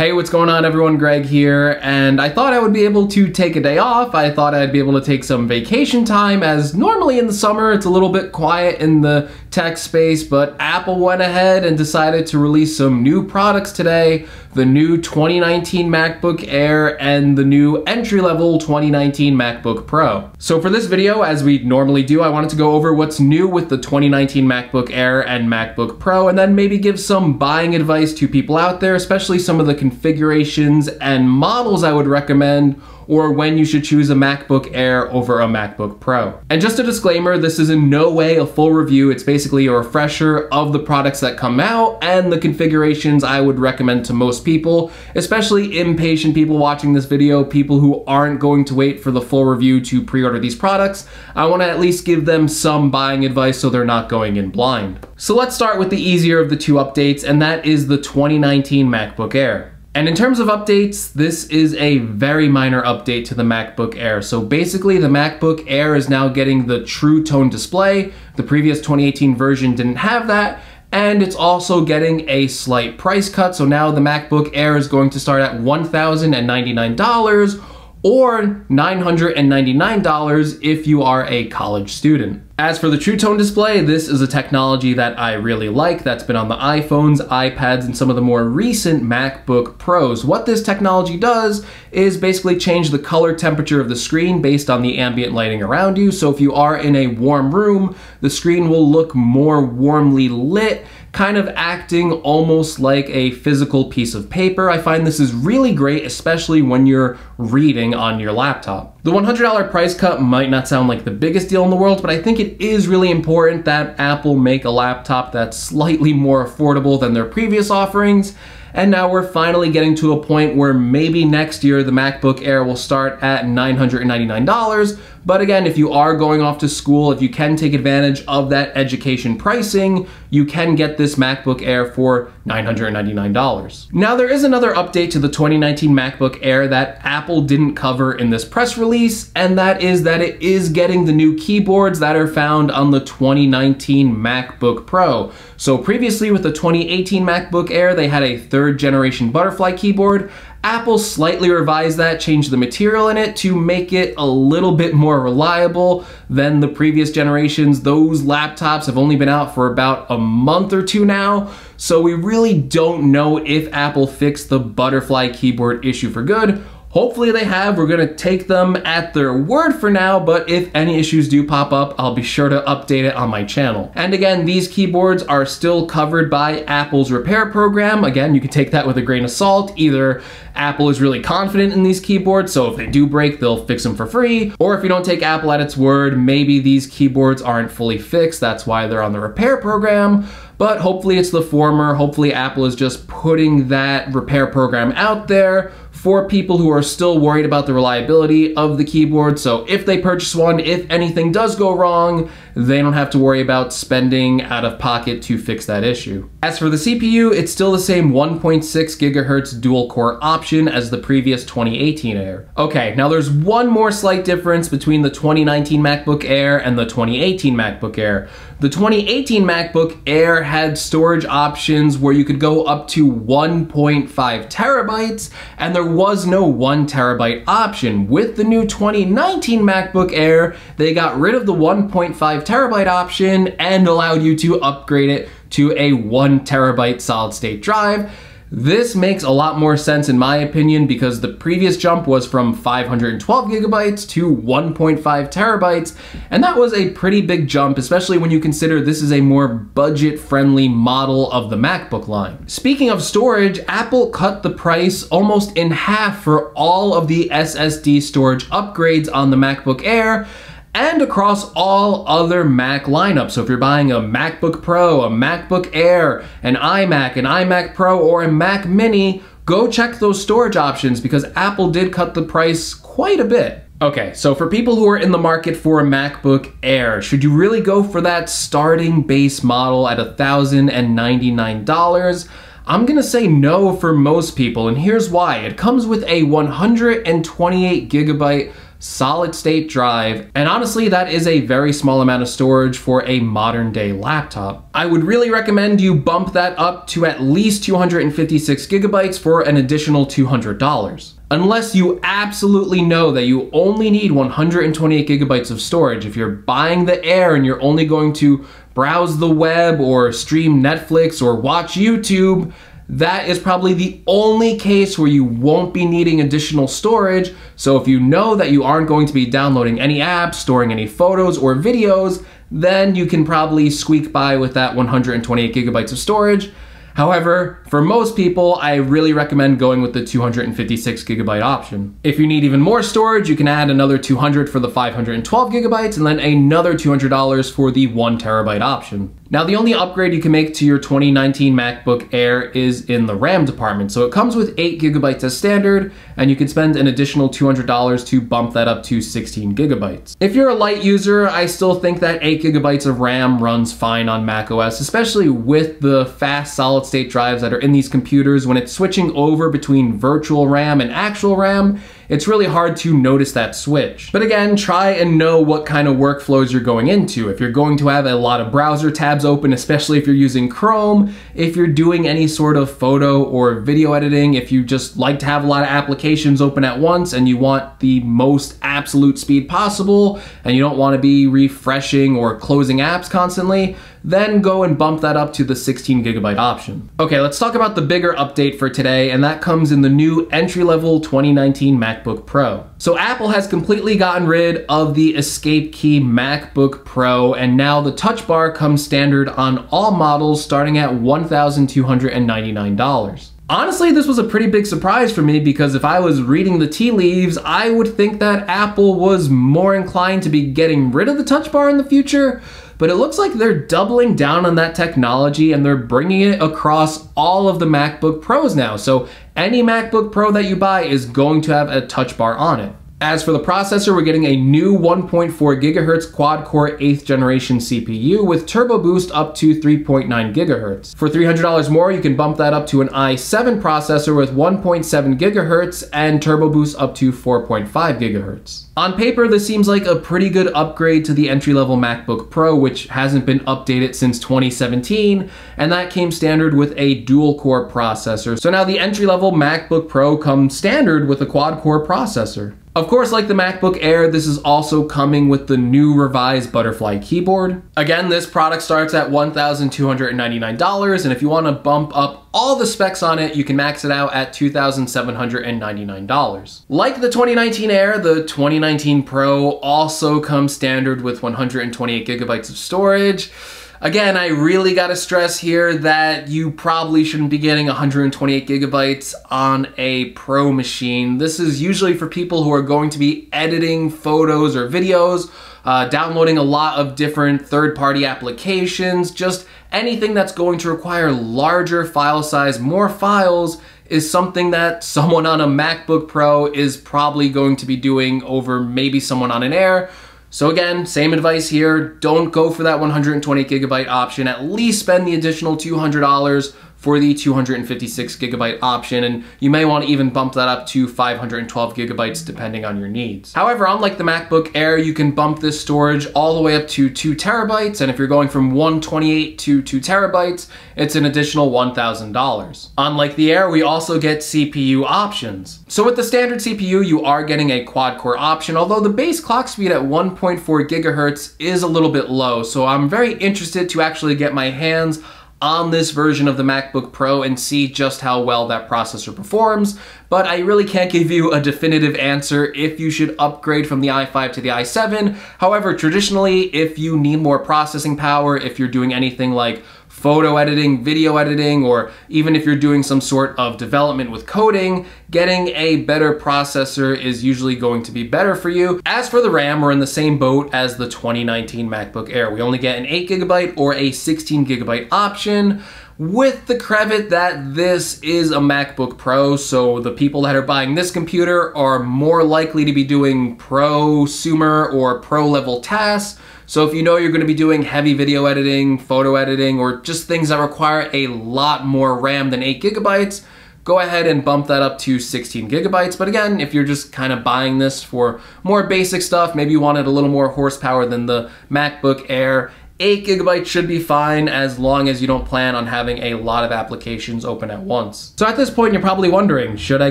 Hey, what's going on everyone? Greg here, and I thought I would be able to take a day off. I thought I'd be able to take some vacation time as normally in the summer it's a little bit quiet in the tech space, but Apple went ahead and decided to release some new products today. The new 2019 MacBook Air and the new entry-level 2019 MacBook Pro. So for this video, as we normally do, I wanted to go over what's new with the 2019 MacBook Air and MacBook Pro, and then maybe give some buying advice to people out there, especially some of the configurations and models I would recommend or when you should choose a MacBook Air over a MacBook Pro. And just a disclaimer, this is in no way a full review. It's basically a refresher of the products that come out and the configurations I would recommend to most people, especially impatient people watching this video, people who aren't going to wait for the full review to pre-order these products. I wanna at least give them some buying advice so they're not going in blind. So let's start with the easier of the two updates, and that is the 2019 MacBook Air. And in terms of updates, this is a very minor update to the MacBook Air. So basically the MacBook Air is now getting the True Tone display. The previous 2018 version didn't have that. And it's also getting a slight price cut. So now the MacBook Air is going to start at $1,099 or $999 if you are a college student. As for the True Tone display, this is a technology that I really like that's been on the iPhones, iPads, and some of the more recent MacBook Pros. What this technology does is basically change the color temperature of the screen based on the ambient lighting around you. So if you are in a warm room, the screen will look more warmly lit kind of acting almost like a physical piece of paper. I find this is really great, especially when you're reading on your laptop. The $100 price cut might not sound like the biggest deal in the world, but I think it is really important that Apple make a laptop that's slightly more affordable than their previous offerings and now we're finally getting to a point where maybe next year the MacBook Air will start at $999. But again, if you are going off to school, if you can take advantage of that education pricing, you can get this MacBook Air for $999. Now there is another update to the 2019 MacBook Air that Apple didn't cover in this press release, and that is that it is getting the new keyboards that are found on the 2019 MacBook Pro. So previously with the 2018 MacBook Air, they had a third generation butterfly keyboard. Apple slightly revised that, changed the material in it to make it a little bit more reliable than the previous generations. Those laptops have only been out for about a month or two now, so we really don't know if Apple fixed the butterfly keyboard issue for good Hopefully they have. We're gonna take them at their word for now, but if any issues do pop up, I'll be sure to update it on my channel. And again, these keyboards are still covered by Apple's repair program. Again, you can take that with a grain of salt. Either Apple is really confident in these keyboards, so if they do break, they'll fix them for free. Or if you don't take Apple at its word, maybe these keyboards aren't fully fixed. That's why they're on the repair program but hopefully it's the former. Hopefully Apple is just putting that repair program out there for people who are still worried about the reliability of the keyboard. So if they purchase one, if anything does go wrong, they don't have to worry about spending out of pocket to fix that issue. As for the CPU, it's still the same 1.6 gigahertz dual core option as the previous 2018 Air. Okay, now there's one more slight difference between the 2019 MacBook Air and the 2018 MacBook Air. The 2018 MacBook Air had storage options where you could go up to 1.5 terabytes, and there was no 1 terabyte option. With the new 2019 MacBook Air, they got rid of the 1.5 terabyte option and allowed you to upgrade it to a 1 terabyte solid state drive. This makes a lot more sense in my opinion because the previous jump was from 512 gigabytes to 1.5 terabytes, and that was a pretty big jump, especially when you consider this is a more budget-friendly model of the MacBook line. Speaking of storage, Apple cut the price almost in half for all of the SSD storage upgrades on the MacBook Air, and across all other Mac lineups. So if you're buying a MacBook Pro, a MacBook Air, an iMac, an iMac Pro, or a Mac Mini, go check those storage options because Apple did cut the price quite a bit. Okay, so for people who are in the market for a MacBook Air, should you really go for that starting base model at $1,099? I'm gonna say no for most people, and here's why. It comes with a 128 gigabyte solid state drive, and honestly, that is a very small amount of storage for a modern day laptop. I would really recommend you bump that up to at least 256 gigabytes for an additional $200. Unless you absolutely know that you only need 128 gigabytes of storage, if you're buying the Air and you're only going to browse the web or stream Netflix or watch YouTube, that is probably the only case where you won't be needing additional storage. So if you know that you aren't going to be downloading any apps, storing any photos or videos, then you can probably squeak by with that 128 gigabytes of storage. However, for most people, I really recommend going with the 256 gigabyte option. If you need even more storage, you can add another 200 for the 512 gigabytes and then another $200 for the one terabyte option. Now the only upgrade you can make to your 2019 MacBook Air is in the RAM department. So it comes with 8 gigabytes as standard, and you can spend an additional $200 to bump that up to 16 gigabytes. If you're a light user, I still think that 8 gigabytes of RAM runs fine on macOS, especially with the fast solid state drives that are in these computers. When it's switching over between virtual RAM and actual RAM, it's really hard to notice that switch. But again, try and know what kind of workflows you're going into. If you're going to have a lot of browser tabs open, especially if you're using Chrome, if you're doing any sort of photo or video editing, if you just like to have a lot of applications open at once and you want the most absolute speed possible and you don't want to be refreshing or closing apps constantly, then go and bump that up to the 16 gigabyte option. Okay, let's talk about the bigger update for today, and that comes in the new entry-level 2019 MacBook Pro. So Apple has completely gotten rid of the Escape Key MacBook Pro, and now the touch bar comes standard on all models starting at $1,299. Honestly, this was a pretty big surprise for me because if I was reading the tea leaves, I would think that Apple was more inclined to be getting rid of the touch bar in the future, but it looks like they're doubling down on that technology and they're bringing it across all of the MacBook Pros now. So any MacBook Pro that you buy is going to have a touch bar on it. As for the processor, we're getting a new 1.4 gigahertz quad-core 8th generation CPU with turbo boost up to 3.9 gigahertz. For $300 more, you can bump that up to an i7 processor with 1.7 gigahertz and turbo boost up to 4.5 gigahertz. On paper, this seems like a pretty good upgrade to the entry-level MacBook Pro, which hasn't been updated since 2017, and that came standard with a dual-core processor. So now the entry-level MacBook Pro comes standard with a quad-core processor. Of course, like the MacBook Air, this is also coming with the new revised Butterfly keyboard. Again, this product starts at $1,299, and if you want to bump up all the specs on it, you can max it out at $2,799. Like the 2019 Air, the 2019 Pro also comes standard with 128 gigabytes of storage. Again, I really gotta stress here that you probably shouldn't be getting 128 gigabytes on a pro machine. This is usually for people who are going to be editing photos or videos, uh, downloading a lot of different third-party applications, just anything that's going to require larger file size, more files, is something that someone on a MacBook Pro is probably going to be doing over maybe someone on an Air, so again, same advice here. Don't go for that 120 gigabyte option. At least spend the additional $200 for the 256 gigabyte option, and you may want to even bump that up to 512 gigabytes depending on your needs. However, unlike the MacBook Air, you can bump this storage all the way up to 2 terabytes, and if you're going from 128 to 2 terabytes, it's an additional $1,000. Unlike the Air, we also get CPU options. So with the standard CPU, you are getting a quad-core option, although the base clock speed at 1.4 gigahertz is a little bit low, so I'm very interested to actually get my hands on this version of the MacBook Pro and see just how well that processor performs, but I really can't give you a definitive answer if you should upgrade from the i5 to the i7. However, traditionally, if you need more processing power, if you're doing anything like photo editing, video editing, or even if you're doing some sort of development with coding, getting a better processor is usually going to be better for you. As for the RAM, we're in the same boat as the 2019 MacBook Air. We only get an 8 gigabyte or a 16 gigabyte option with the credit that this is a MacBook Pro, so the people that are buying this computer are more likely to be doing prosumer or pro level tasks, so if you know you're going to be doing heavy video editing, photo editing, or just things that require a lot more RAM than 8 gigabytes, go ahead and bump that up to 16 gigabytes. But again, if you're just kind of buying this for more basic stuff, maybe you wanted a little more horsepower than the MacBook Air, 8 gigabytes should be fine as long as you don't plan on having a lot of applications open at once. So at this point, you're probably wondering, should I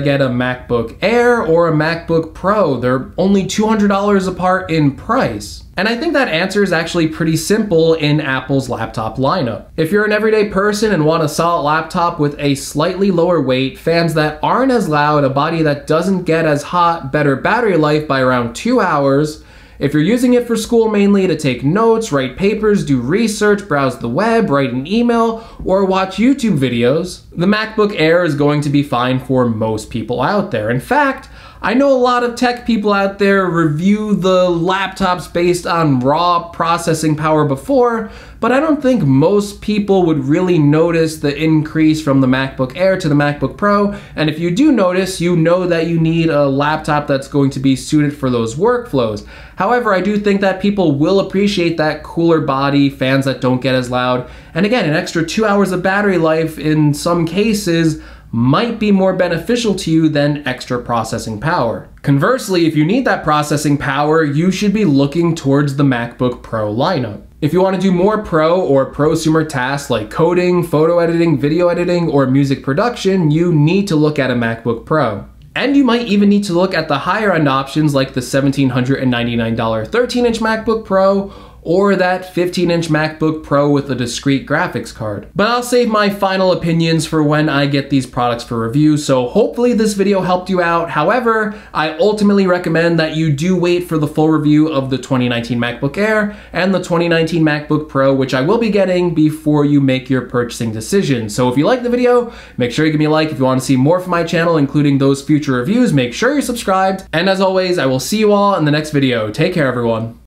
get a MacBook Air or a MacBook Pro? They're only $200 apart in price. And I think that answer is actually pretty simple in Apple's laptop lineup. If you're an everyday person and want a solid laptop with a slightly lower weight, fans that aren't as loud, a body that doesn't get as hot, better battery life by around two hours, if you're using it for school mainly to take notes, write papers, do research, browse the web, write an email, or watch YouTube videos, the MacBook Air is going to be fine for most people out there. In fact, I know a lot of tech people out there review the laptops based on raw processing power before, but I don't think most people would really notice the increase from the MacBook Air to the MacBook Pro. And if you do notice, you know that you need a laptop that's going to be suited for those workflows. However, I do think that people will appreciate that cooler body, fans that don't get as loud, and again, an extra two hours of battery life in some cases might be more beneficial to you than extra processing power. Conversely, if you need that processing power, you should be looking towards the MacBook Pro lineup. If you want to do more pro or prosumer tasks like coding, photo editing, video editing, or music production, you need to look at a MacBook Pro. And you might even need to look at the higher end options like the $1,799 13 inch MacBook Pro or that 15 inch MacBook Pro with a discrete graphics card. But I'll save my final opinions for when I get these products for review, so hopefully this video helped you out. However, I ultimately recommend that you do wait for the full review of the 2019 MacBook Air and the 2019 MacBook Pro, which I will be getting before you make your purchasing decision. So if you like the video, make sure you give me a like. If you want to see more from my channel, including those future reviews, make sure you're subscribed. And as always, I will see you all in the next video. Take care, everyone.